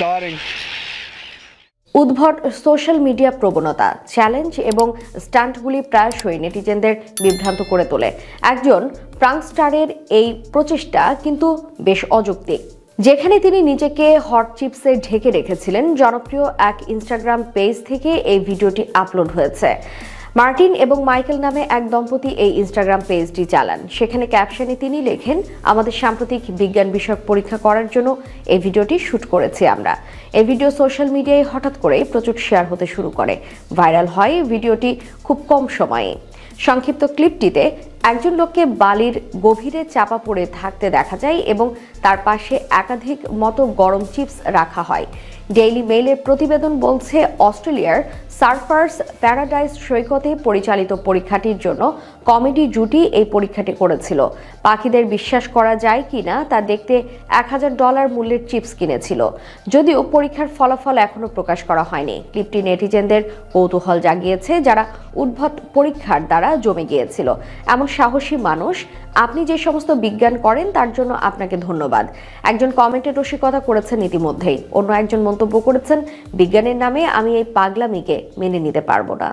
Starting. উদ্ভট social media প্রবণতা, challenge এবং স্টান্টগুলি প্রায়শই নেটিজেনদের বিভ্রান্ত করে তোলে। একজন প্রাংস্টারের এই প্রচেষ্টা কিন্তু বেশ অযৌক্তিক। যেখানে তিনি নিজেকে হট চিপসে ঢেকে রেখেছিলেন, জনপ্রিয় এক ইনস্টাগ্রাম পেজ থেকে এই ভিডিওটি আপলোড হয়েছে। মার্টিন এবং মাইকেল নামে এক দম্পতি এই ইনস্টাগ্রাম পেজটি চালান। সেখানে ক্যাপশনে তিনি লেখেন, আমাদের সাম্প্রতিক বিজ্ঞান বিষয়ক পরীক্ষা করার জন্য এই ভিডিওটি শ্যুট করেছি আমরা। এই ভিডিও সোশ্যাল মিডিয়ায় হঠাৎ করে প্রচুর শেয়ার হতে শুরু করে। ভাইরাল হয় ভিডিওটি খুব কম সময়ে। সংক্ষিপ্ত ক্লিপটিতে একজন লোককে বালির গভীরে চাপা পড়ে থাকতে দেখা যায় এবং তার পাশে একাধিক মতো গরম চিপস রাখা হয়। ডেইলি মেইলের প্রতিবেদন বলছে, অস্ট্রেলিয়ার সার্ফার্স প্যারাডাইস সৈকতে পরিচালিত পরীক্ষাটির জন্য কমেডি জুটি এই পরীক্ষাটি করেছিল। পাখিদের বিশ্বাস করা যায় কি না তা দেখতে এক হাজার ডলার মূল্যের চিপস কিনেছিল। যদিও পরীক্ষার ফলাফল এখনও প্রকাশ করা হয়নি। ক্লিপটি নেটিজেনদের কৌতূহল জাগিয়েছে যারা উদ্ভট পরীক্ষার দ্বারা জমে গিয়েছিল। এমন সাহসী মানুষ। আপনি যে সমস্ত বিজ্ঞান করেন, তার জন্য আপনাকে ধন্যবাদ। একজন কমেন্টে রসিকতা করেছেন ইতিমধ্যেই। অন্য একজন মন্তব্য করেছেন, বিজ্ঞানের নামে আমি এই পাগলামিকে মেনে নিতে পারব না.